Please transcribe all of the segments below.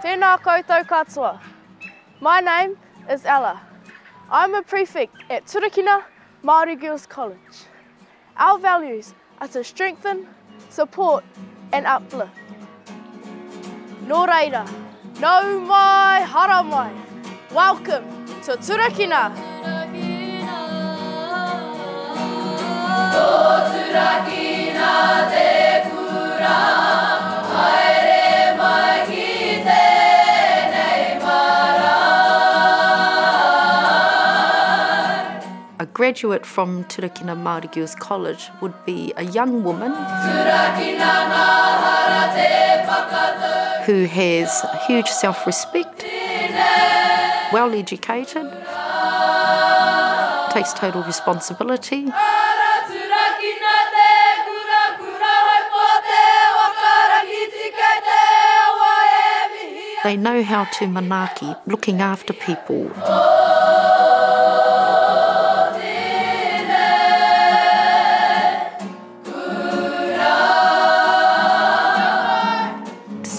Tēnā koutou katoa. My name is Ella. I'm a prefect at Turakina Māori Girls College. Our values are to strengthen, support and uplift. Nō reira, nau mai, hara mai. Welcome to Turakina. A graduate from Turakina Māori Girls College would be a young woman who has huge self-respect, well educated, takes total responsibility, they know how to manaki, looking after people.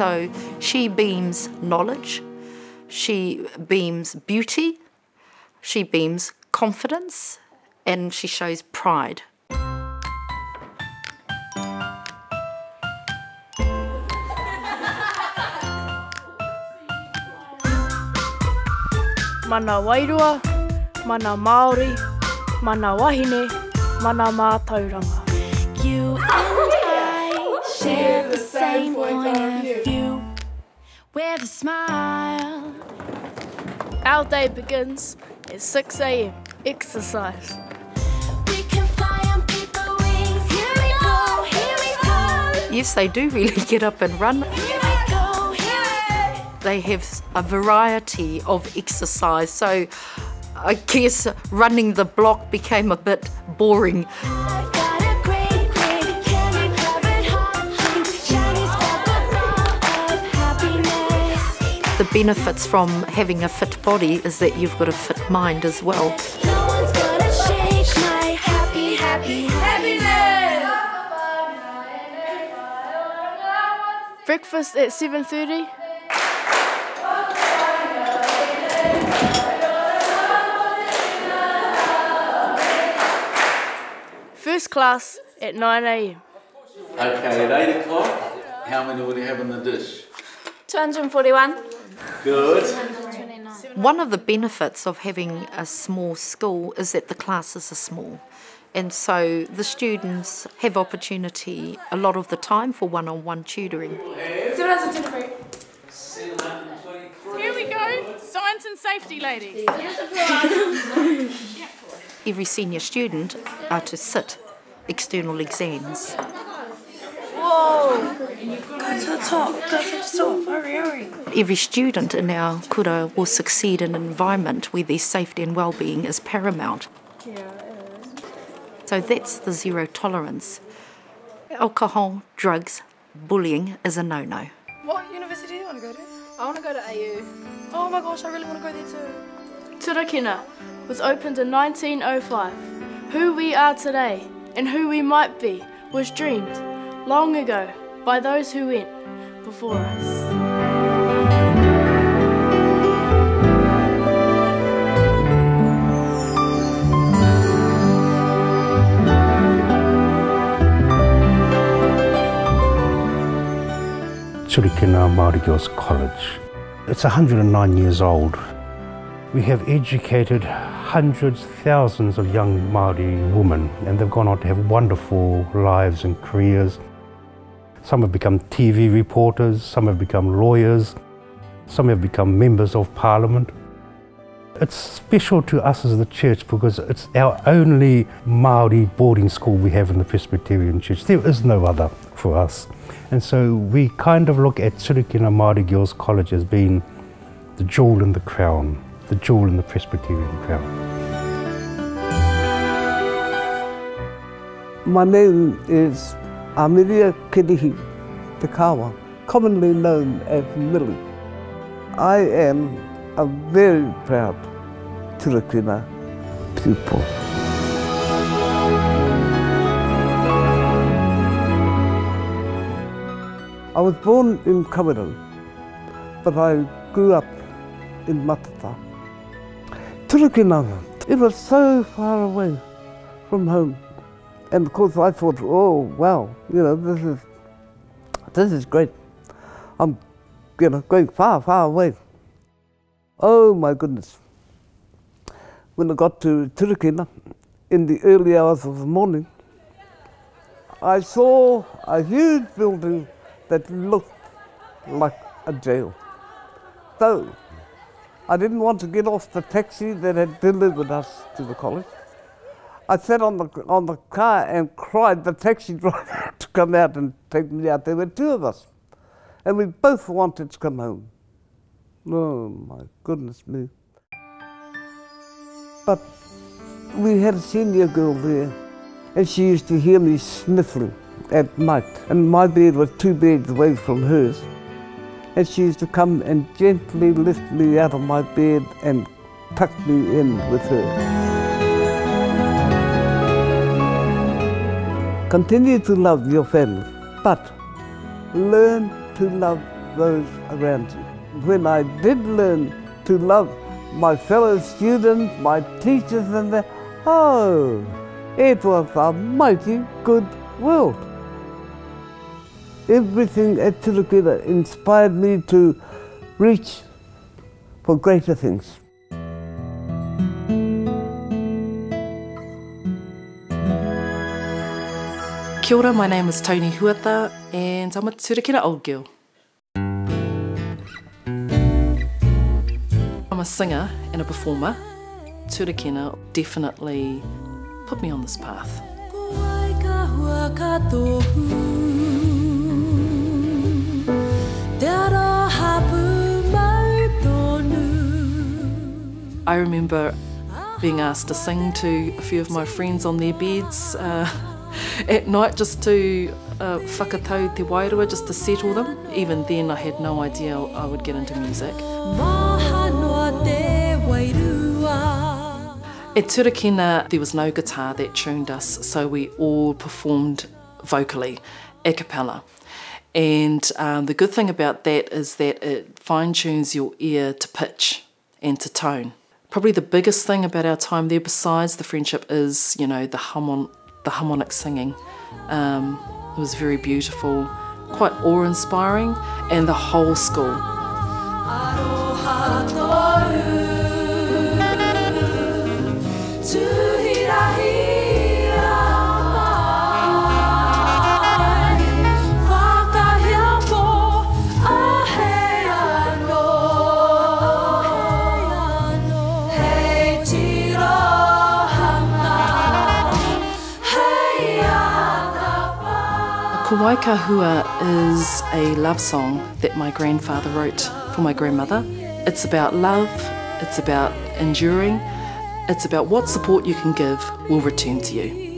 So she beams knowledge, she beams beauty, she beams confidence, and she shows pride. Mana wairua, mana Māori, mana wahine, mana mātauranga. Share same point of view. With a smile. Our day begins at 6 a.m. Exercise. We can fly on paper wings. Here we go, here we go. Yes, they do really get up and run. Here we go, here we go. They have a variety of exercise, so I guess running the block became a bit boring. Benefits from having a fit body is that you've got a fit mind as well. No one's gonna shake my happy, happy, happiness. Breakfast at 7.30. First class at 9 a.m. Okay, at eight o'clock, how many will you have in the dish? 241. Good. One of the benefits of having a small school is that the classes are small. And so the students have opportunity a lot of the time for one on one tutoring. 723. Here we go. Science and safety, ladies. Every senior student are to sit external exams. Every student in our kura will succeed in an environment where their safety and well-being is paramount. So that's the zero tolerance. Alcohol, drugs, bullying is a no-no. What university do you want to go to? I want to go to AU. Oh my gosh, I really want to go there too. Turakina was opened in 1905. Who we are today and who we might be was dreamed long ago by those who went before us. Turakina Māori Girls College. It's 109 years old. We have educated hundreds, thousands of young Māori women, and they've gone on to have wonderful lives and careers. Some have become TV reporters, some have become lawyers, some have become members of parliament. It's special to us as the church because it's our only Maori boarding school we have in the Presbyterian Church. There is no other for us. And so we kind of look at Turakina Māori Girls College as being the jewel in the crown, the jewel in the Presbyterian crown. My name is Amiria Kedihi Te Kawa, commonly known as Millie. I am a very proud Turikina pupil. I was born in Kawerau, but I grew up in Matata. Turukina, it was so far away from home. And of course I thought, oh wow, you know, this is this is great. I'm you know going far, far away. Oh my goodness. When I got to Turakina in the early hours of the morning, I saw a huge building that looked like a jail. So I didn't want to get off the taxi that had delivered us to the college. I sat on the on the car and cried the taxi driver to come out and take me out. There were two of us, and we both wanted to come home. Oh my goodness me! But we had a senior girl there, and she used to hear me sniffling at night, and my bed was two beds away from hers. And she used to come and gently lift me out of my bed and tuck me in with her. Continue to love your family, but learn to love those around you. When I did learn to love my fellow students, my teachers, and the oh, it was a mighty good world. Everything at Turakina inspired me to reach for greater things. Kia ora, my name is Tony Huata and I'm a Turakina old girl. I'm a singer and a performer. Turakina definitely put me on this path. I remember being asked to sing to a few of my friends on their beds uh, at night just to uh, whakatau te wairua, just to settle them. Even then I had no idea I would get into music. At Turakina, there was no guitar that tuned us, so we all performed vocally, a cappella. And um, the good thing about that is that it fine tunes your ear to pitch and to tone. Probably the biggest thing about our time there, besides the friendship, is you know the harmon the harmonic singing. Um, it was very beautiful, quite awe-inspiring, and the whole school. Kauai Kahua is a love song that my grandfather wrote for my grandmother. It's about love, it's about enduring, it's about what support you can give will return to you.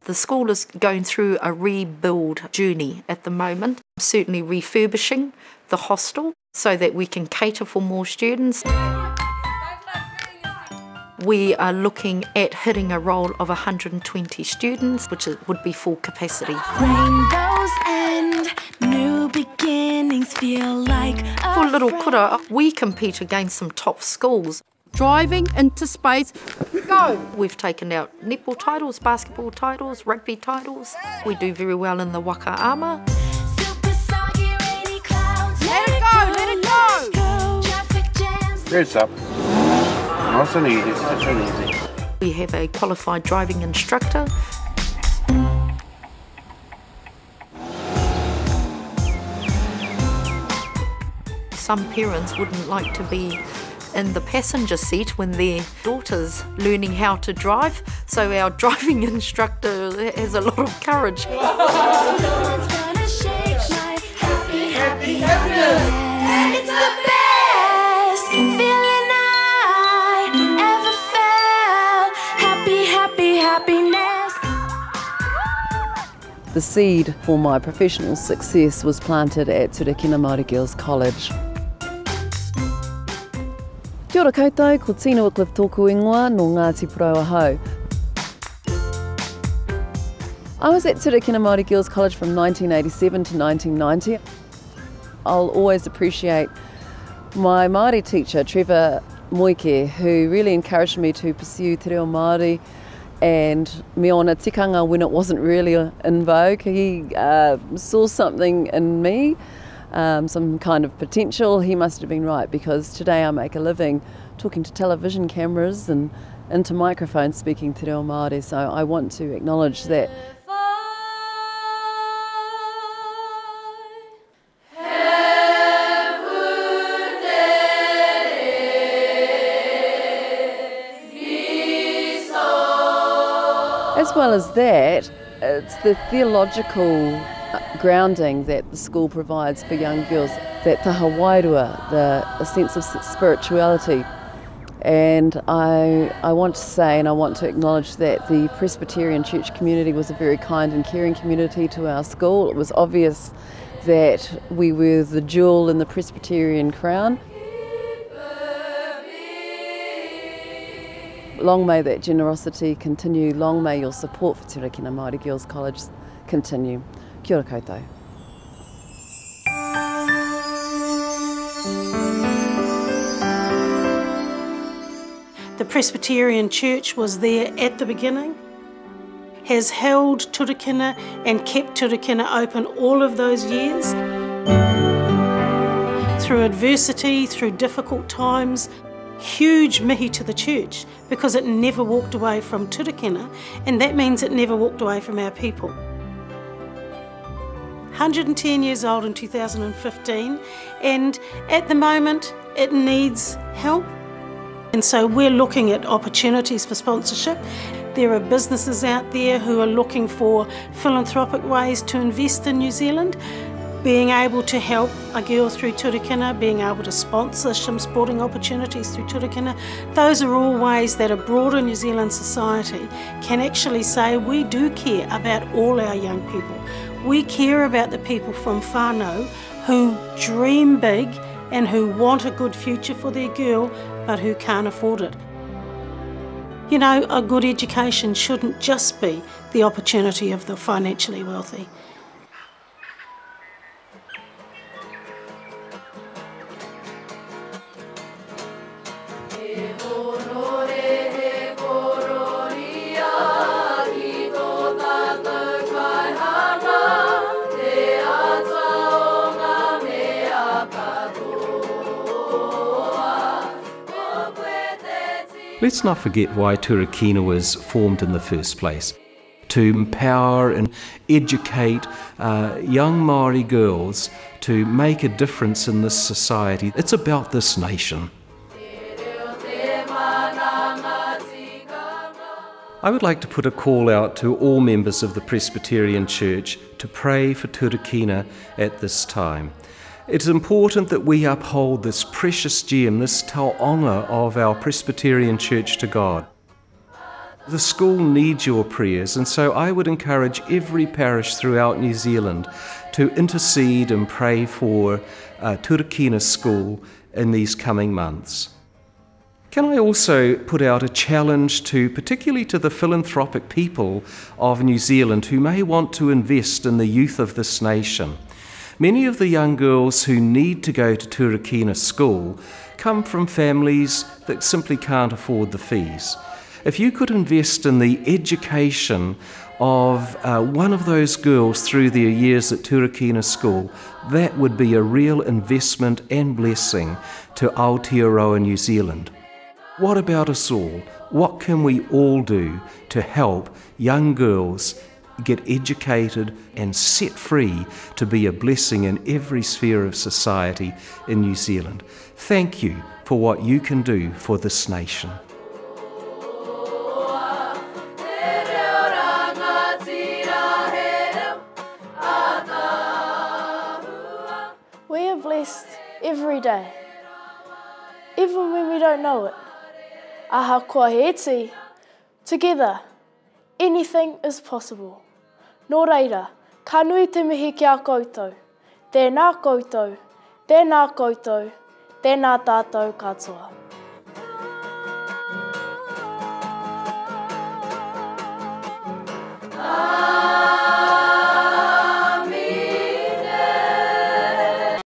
The school is going through a rebuild journey at the moment, certainly refurbishing the hostel so that we can cater for more students. We are looking at hitting a roll of 120 students, which would be full capacity. Rainbows and new beginnings feel like a For Little Kura, we compete against some top schools. Driving into space, go! We've taken out netball titles, basketball titles, rugby titles. We do very well in the waka ama. Let it go, let it go! Heads up. Nice and easy, nice and easy. We have a qualified driving instructor. Some parents wouldn't like to be in the passenger seat when their daughter's learning how to drive, so our driving instructor has a lot of courage. It's The seed for my professional success was planted at Turekina Māori Girls College. Kia ora koutou, ko Tina Wycliffe tōku ingoa no Ngāti Porou Ahau. I was at Turekina Māori Girls College from 1987 to 1990. I'll always appreciate my Māori teacher, Trevor Moike, who really encouraged me to pursue Te Reo Māori and meona tikanga when it wasn't really in vogue. He uh, saw something in me, um, some kind of potential. He must have been right because today I make a living talking to television cameras and into microphones speaking Te Reo Māori. So I want to acknowledge that. As well as that, it's the theological grounding that the school provides for young girls, that taha wairua, the sense of spirituality. And I, I want to say and I want to acknowledge that the Presbyterian church community was a very kind and caring community to our school. It was obvious that we were the jewel in the Presbyterian crown. Long may that generosity continue. Long may your support for Turakina Māori Girls College continue. Kia ora koutou. The Presbyterian Church was there at the beginning, has held Turakina and kept Turakina open all of those years. Through adversity, through difficult times, huge mihi to the church because it never walked away from Turakina, and that means it never walked away from our people. 110 years old in 2015, and at the moment it needs help. And so we're looking at opportunities for sponsorship. There are businesses out there who are looking for philanthropic ways to invest in New Zealand. Being able to help a girl through Turakina, being able to sponsor some sporting opportunities through Turakina, those are all ways that a broader New Zealand society can actually say we do care about all our young people. We care about the people from whānau who dream big and who want a good future for their girl but who can't afford it. You know, a good education shouldn't just be the opportunity of the financially wealthy. Let's not forget why Turakina was formed in the first place to empower and educate uh, young Maori girls to make a difference in this society. It's about this nation. I would like to put a call out to all members of the Presbyterian Church to pray for Turakina at this time. It's important that we uphold this precious gem, this taonga of our Presbyterian Church to God. The school needs your prayers, and so I would encourage every parish throughout New Zealand to intercede and pray for uh, Turakina School in these coming months. Can I also put out a challenge to, particularly to the philanthropic people of New Zealand who may want to invest in the youth of this nation? Many of the young girls who need to go to Turakina school come from families that simply can't afford the fees. If you could invest in the education of uh, one of those girls through their years at Turakina school, that would be a real investment and blessing to Aotearoa New Zealand. What about us all? What can we all do to help young girls get educated and set free to be a blessing in every sphere of society in New Zealand? Thank you for what you can do for this nation. We are blessed every day, even when we don't know it. Aha kua he iti, together, anything is possible. Nō reira, ka nui te mihi ki a koutou. Tēnā koutou, tēnā koutou, tēnā tātou katoa.